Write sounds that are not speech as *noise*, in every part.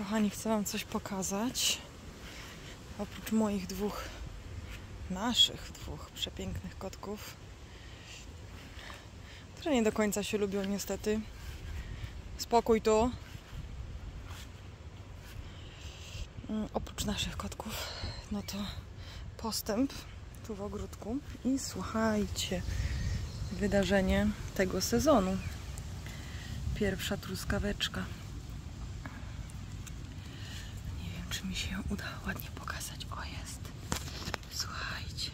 Kochani, chcę Wam coś pokazać. Oprócz moich dwóch, naszych dwóch przepięknych kotków, które nie do końca się lubią, niestety. Spokój tu. Mm, Oprócz naszych kotków, no to postęp tu w ogródku. I słuchajcie, wydarzenie tego sezonu. Pierwsza truskaweczka. Nie wiem, czy mi się uda ładnie pokazać. O, jest. Słuchajcie.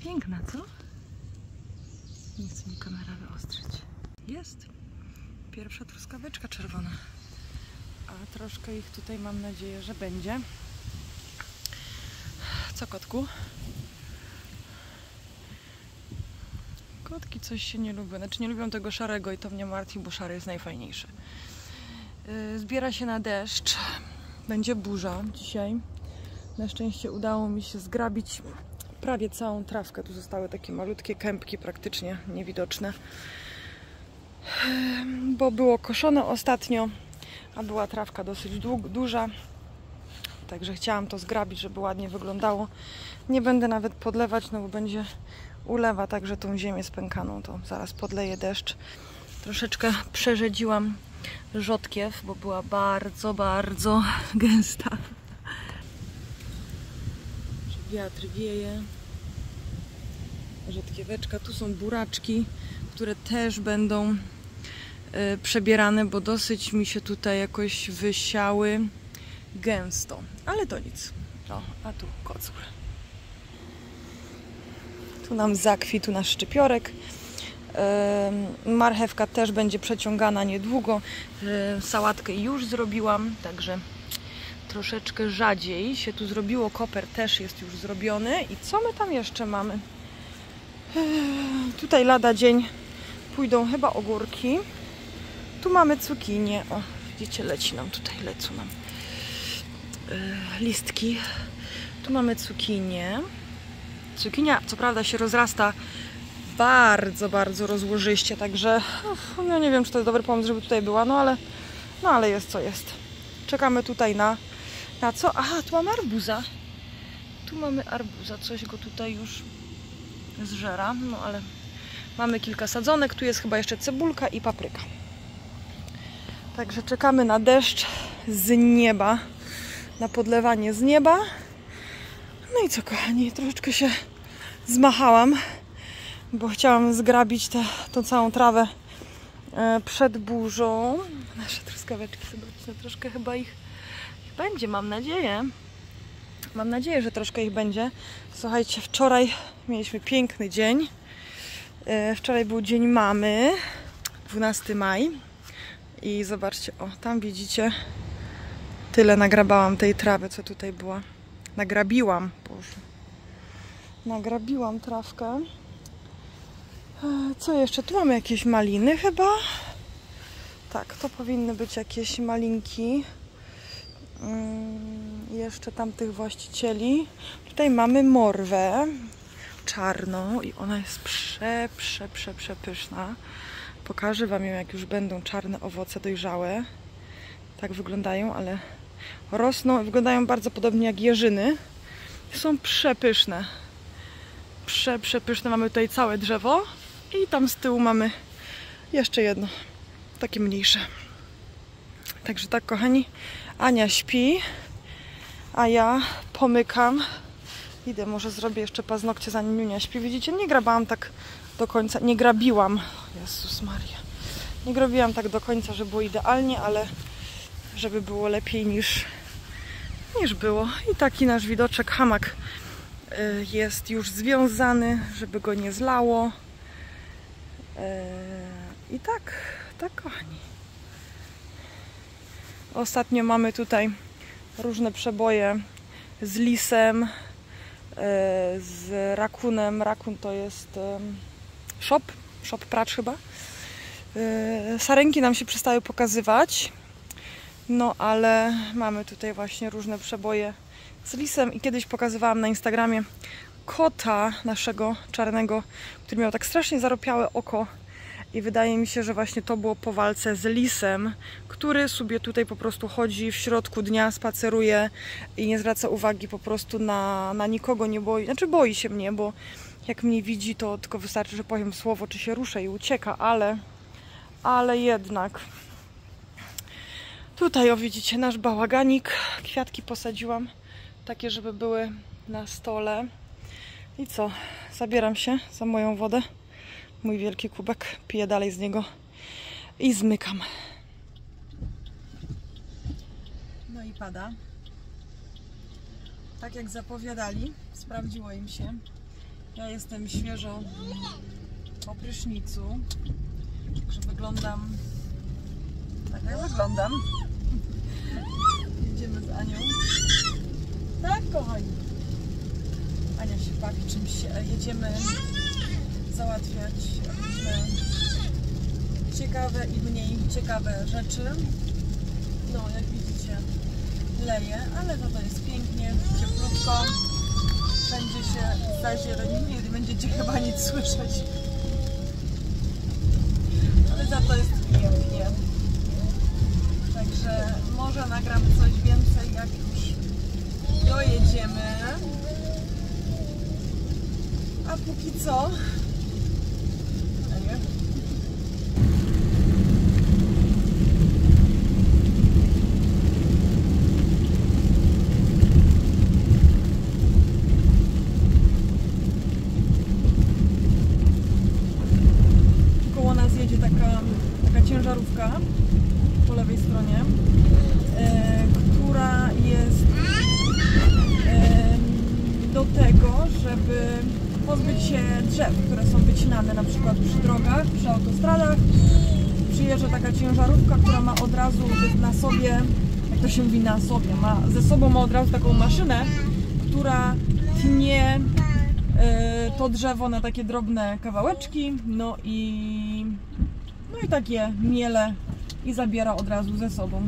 Piękna, co? Nie mi kamera wyostrzyć. Jest. Pierwsza truskaweczka czerwona. A troszkę ich tutaj mam nadzieję, że będzie. Co, kotku? Kotki coś się nie lubią. Znaczy nie lubią tego szarego i to mnie martwi, bo szary jest najfajniejszy. Yy, Zbiera się na deszcz. Będzie burza dzisiaj. Na szczęście udało mi się zgrabić prawie całą trawkę. Tu zostały takie malutkie kępki, praktycznie niewidoczne. Bo było koszone ostatnio, a była trawka dosyć duża. Także chciałam to zgrabić, żeby ładnie wyglądało. Nie będę nawet podlewać, no bo będzie ulewa także tą ziemię spękaną. To zaraz podleję deszcz. Troszeczkę przerzedziłam rzodkiew, bo była bardzo, bardzo *laughs* gęsta. Wiatr wieje. Rzodkieweczka. Tu są buraczki, które też będą y, przebierane, bo dosyć mi się tutaj jakoś wysiały gęsto. Ale to nic. O, a tu kocur. Tu nam zakwitł nasz szczypiorek. Marchewka też będzie przeciągana niedługo. Sałatkę już zrobiłam, także troszeczkę rzadziej się tu zrobiło. Koper też jest już zrobiony. I co my tam jeszcze mamy? Tutaj lada dzień pójdą chyba ogórki. Tu mamy cukinię. O, widzicie, leci nam tutaj, lecą nam yy, listki. Tu mamy cukinię. Cukinia co prawda się rozrasta bardzo, bardzo rozłożyście, także no nie wiem, czy to jest dobry pomysł, żeby tutaj była, no ale, no ale jest co jest. Czekamy tutaj na, na co? Aha, tu mamy arbuza. Tu mamy arbuza, coś go tutaj już zżera, no ale mamy kilka sadzonek, tu jest chyba jeszcze cebulka i papryka. Także czekamy na deszcz z nieba, na podlewanie z nieba. No i co kochani, troszeczkę się zmachałam, bo chciałam zgrabić tę tą całą trawę e, przed burzą. Nasze truskaweczki, zobaczcie, troszkę chyba ich, ich będzie, mam nadzieję. Mam nadzieję, że troszkę ich będzie. Słuchajcie, wczoraj mieliśmy piękny dzień. E, Wczoraj był Dzień Mamy, 12 maj. I zobaczcie, o, tam widzicie, tyle nagrabałam tej trawy, co tutaj była. Nagrabiłam, Boże. Nagrabiłam trawkę. Co jeszcze? Tu mamy jakieś maliny chyba. Tak, to powinny być jakieś malinki. Mm, Jeszcze tamtych właścicieli. Tutaj mamy morwę czarną i ona jest prze, prze, prze, przepyszna. Pokażę Wam ją, jak już będą czarne owoce dojrzałe. Tak wyglądają, ale rosną i wyglądają bardzo podobnie jak jeżyny. Są przepyszne. Prze, przepyszne. Mamy tutaj całe drzewo i tam z tyłu mamy jeszcze jedno, takie mniejsze. Także tak, kochani, Ania śpi, a ja pomykam. Idę, może zrobię jeszcze paznokcie zanim Niunia śpi. Widzicie, nie grabałam tak do końca, nie grabiłam. Jezus Maria. Nie grabiłam tak do końca, żeby było idealnie, ale żeby było lepiej niż, niż było. I taki nasz widoczek, hamak y, jest już związany, żeby go nie zlało. Y, I tak, tak kochani. Ostatnio mamy tutaj różne przeboje z lisem, y, z rakunem. Rakun to jest shop, shop pracz chyba. Y, Sarenki nam się przestały pokazywać. No ale mamy tutaj właśnie różne przeboje z lisem i kiedyś pokazywałam na Instagramie kota naszego czarnego, który miał tak strasznie zaropiałe oko I wydaje mi się, że właśnie to było po walce z lisem, który sobie tutaj po prostu chodzi w środku dnia, spaceruje i nie zwraca uwagi po prostu na, na nikogo, nie boi, znaczy boi się mnie, bo jak mnie widzi, to tylko wystarczy, że powiem słowo, czy się ruszę i ucieka, ale, ale jednak. Tutaj, o widzicie, nasz bałaganik. Kwiatki posadziłam, takie, żeby były na stole. I co? Zabieram się za moją wodę. Mój wielki kubek. Piję dalej z niego i zmykam. No i pada. Tak jak zapowiadali, sprawdziło im się. Ja jestem świeżo po prysznicu. Także wyglądam tak jak wyglądam. *laughs* Jedziemy z Anią. Tak, kochani. Ania się bawi czymś. Jedziemy załatwiać ciekawe i mniej ciekawe rzeczy. No, jak widzicie, leje, ale no to jest pięknie, cieplutko. Będzie się zazieleni, nie będziecie chyba nic słyszeć. Ale za to jest pięknie. Także może nagram coś więcej, jak już dojedziemy. A póki co... Koło nas jedzie taka, taka ciężarówka po lewej stronie, e, która jest do tego, żeby pozbyć się drzew, które są wycinane na przykład przy drogach, przy autostradach. Przyjeżdża taka ciężarówka, która ma od razu na sobie, jak to się mówi na sobie, ma ze sobą ma od razu taką maszynę, która tnie e, to drzewo na takie drobne kawałeczki, no i no i takie miele i zabiera od razu ze sobą.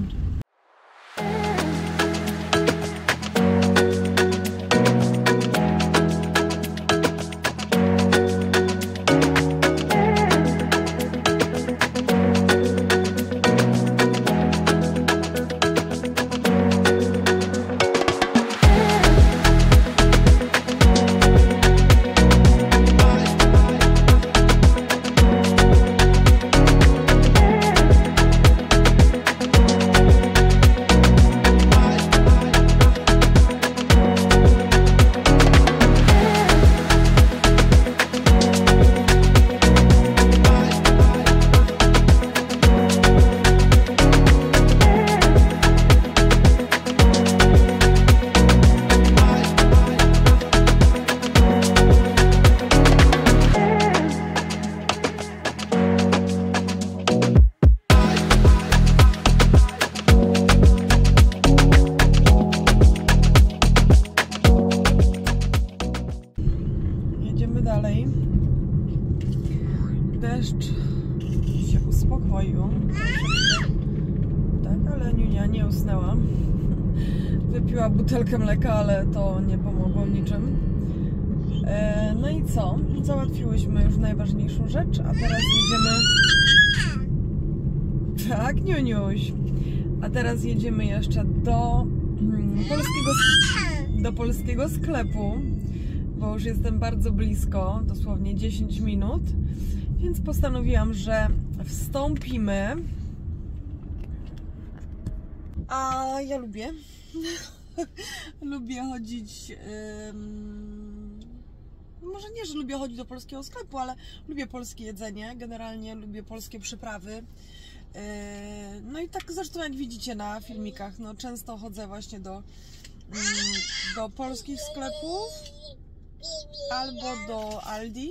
Dalej. Deszcz się uspokoił. Tak, ale Niunia nie usnęła. Wypiła butelkę mleka, ale to nie pomogło niczym. E, no i co? Załatwiłyśmy już najważniejszą rzecz, a teraz jedziemy. Tak, Niuniuś. A teraz jedziemy jeszcze do mm, polskiego, do polskiego sklepu, bo już jestem bardzo blisko, dosłownie 10 minut, więc postanowiłam, że wstąpimy. A ja lubię. *laughs* lubię chodzić. Może nie, że lubię chodzić do polskiego sklepu, ale lubię polskie jedzenie. Generalnie lubię polskie przyprawy. Yy, No i tak zresztą jak widzicie na filmikach, no często chodzę właśnie do, mm, do polskich sklepów albo do Aldi,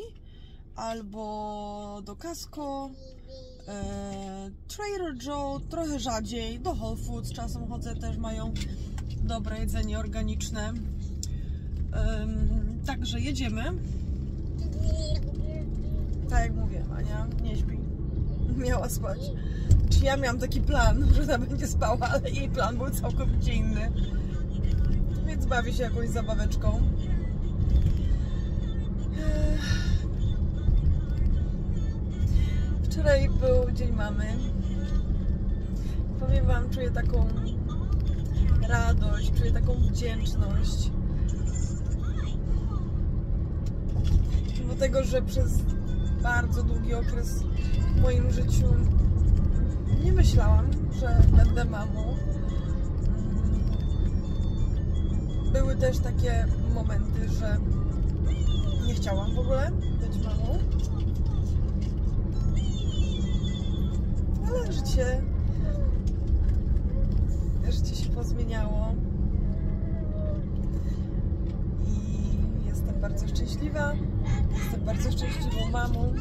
albo do Casco, e, Trader Joe, trochę rzadziej, do Whole Foods czasem chodzę, też mają dobre jedzenie organiczne. Em, także jedziemy. Tak jak mówię, Ania nie śpi. Miała spać. Czy ja miałam taki plan, *laughs* że ona będzie spała, ale jej plan był całkowicie inny. Więc bawi się jakąś zabaweczką. Wczoraj był Dzień Mamy. Powiem Wam, czuję taką radość, czuję taką wdzięczność. Mimo tego, że przez bardzo długi okres w moim życiu nie myślałam, że będę mamą. Były też takie momenty, że nie chciałam w ogóle być mamą. Ale życie, życie się pozmieniało. I jestem bardzo szczęśliwa. Jestem bardzo szczęśliwą mamą.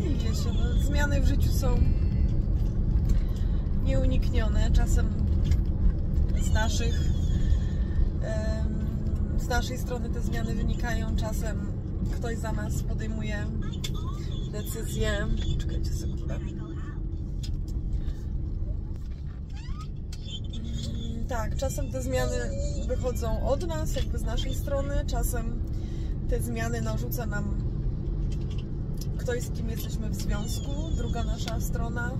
I wiecie, no, zmiany w życiu są nieuniknione. Czasem z naszych z naszej strony te zmiany wynikają, czasem ktoś za nas podejmuje decyzję. Czekajcie sekundę. Mm, Tak, czasem te zmiany wychodzą od nas, jakby z naszej strony, czasem te zmiany narzuca nam ktoś, z kim jesteśmy w związku, druga nasza strona.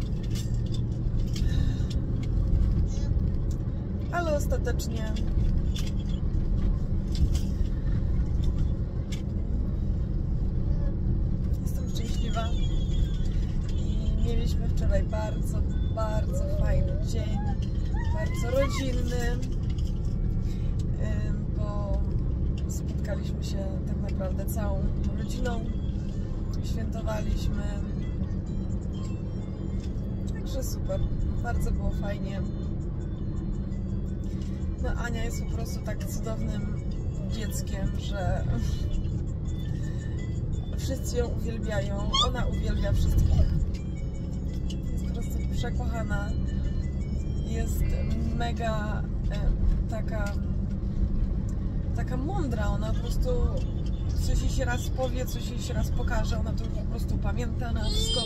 Ale ostatecznie i mieliśmy wczoraj bardzo, bardzo fajny dzień, bardzo rodzinny, bo spotkaliśmy się tak naprawdę całą rodziną, świętowaliśmy. Także super, bardzo było fajnie. No Ania jest po prostu tak cudownym dzieckiem, że *laughs* wszyscy ją uwielbiają, ona uwielbia wszystkich. Jest po prostu przekochana. Jest mega e, taka taka mądra, ona po prostu coś jej się raz powie, coś jej się raz pokaże, ona to po prostu pamięta na wszystko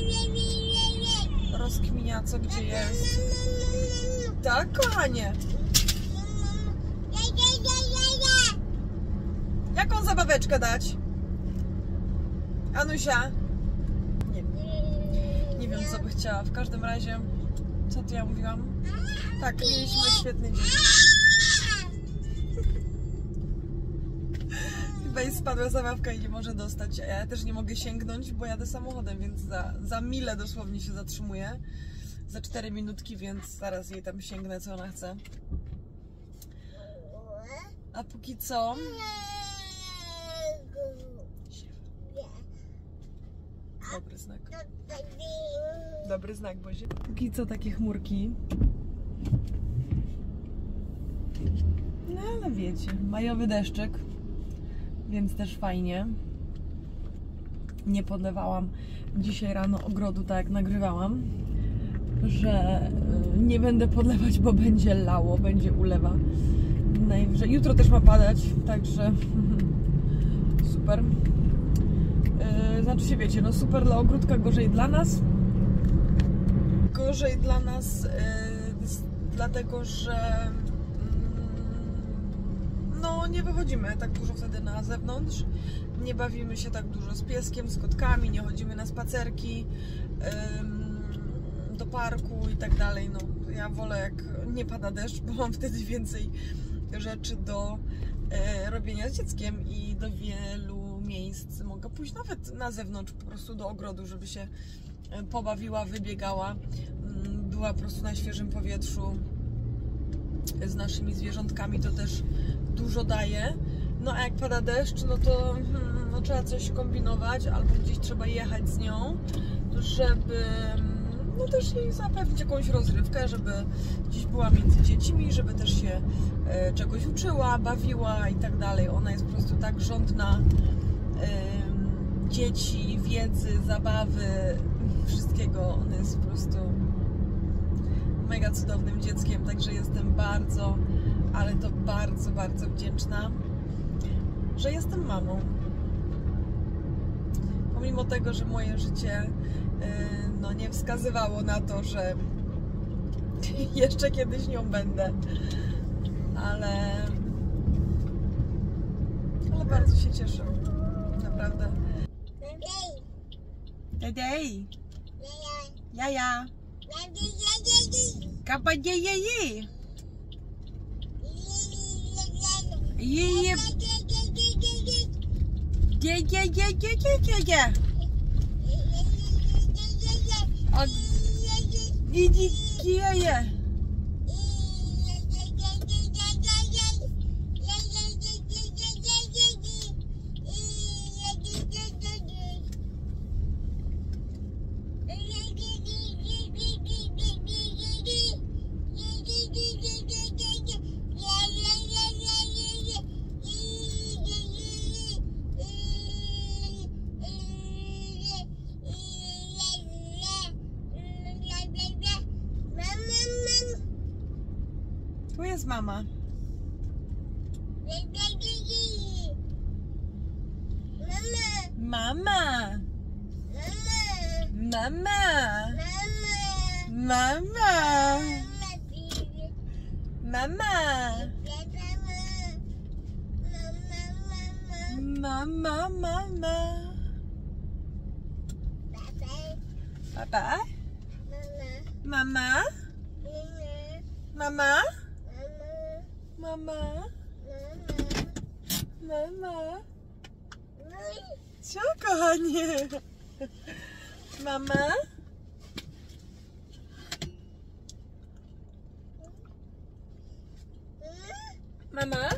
rozkminia co gdzie jest. Tak, kochanie. Jaką zabaweczkę dać? Anusia? Nie, nie wiem, co by chciała. W każdym razie, co tu ja mówiłam? Tak, mieliśmy świetny dzień. *laughs* Chyba jej spadła zabawka i nie może dostać. A ja też nie mogę sięgnąć, bo jadę samochodem, więc za, za milę dosłownie się zatrzymuję. Za 4 minutki, więc zaraz jej tam sięgnę, co ona chce. A póki co... Dobry znak. Dobry znak, Bozie. Póki co takie chmurki. No ale wiecie, majowy deszczyk, więc też fajnie. Nie podlewałam dzisiaj rano ogrodu tak jak nagrywałam, że y, nie będę podlewać, bo będzie lało, będzie ulewa. Najwyżej. Jutro też ma padać, także *laughs* super. Yy, znaczy się wiecie, no super dla ogródka, gorzej dla nas. Gorzej dla nas, yy, dlatego że mm, no nie wychodzimy tak dużo wtedy na zewnątrz. Nie bawimy się tak dużo z pieskiem, z kotkami, nie chodzimy na spacerki ym, do parku i tak dalej. No, ja wolę jak nie pada deszcz, bo mam wtedy więcej rzeczy do e, robienia z dzieckiem i do wielu miejsc mogę pójść nawet na zewnątrz, po prostu do ogrodu, żeby się e, pobawiła, wybiegała, mm, była po prostu na świeżym powietrzu z naszymi zwierzątkami, to też dużo daje. No a jak pada deszcz, no to hmm, no, trzeba coś kombinować, albo gdzieś trzeba jechać z nią, żeby no też jej zapewnić jakąś rozrywkę, żeby gdzieś była między dziećmi, żeby też się e, czegoś uczyła, bawiła i tak dalej. Ona jest po prostu tak em, dzieci, wiedzy, zabawy, wszystkiego. Ona jest po prostu mega cudownym dzieckiem, także jestem bardzo, ale to bardzo, bardzo wdzięczna, że jestem mamą. Pomimo tego, że moje życie y, no, nie wskazywało na to, że *laughs* jeszcze kiedyś nią będę, ale, Ale bardzo się cieszę. Naprawdę. Dedei. Yaya. Кападе яи. Е-е. Ге-ге-ге-ге-ге-ге-ге. Диди-ге-е. Ye. Tu jest mama. Mama. Mama. Mama. Mama. Mama, mama. Papa? Mama? Mama? Mama? Mama? Mama? Mama? mama, Co, kochanie? Mama? Mama?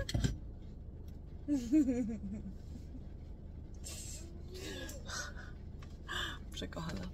Przekochana.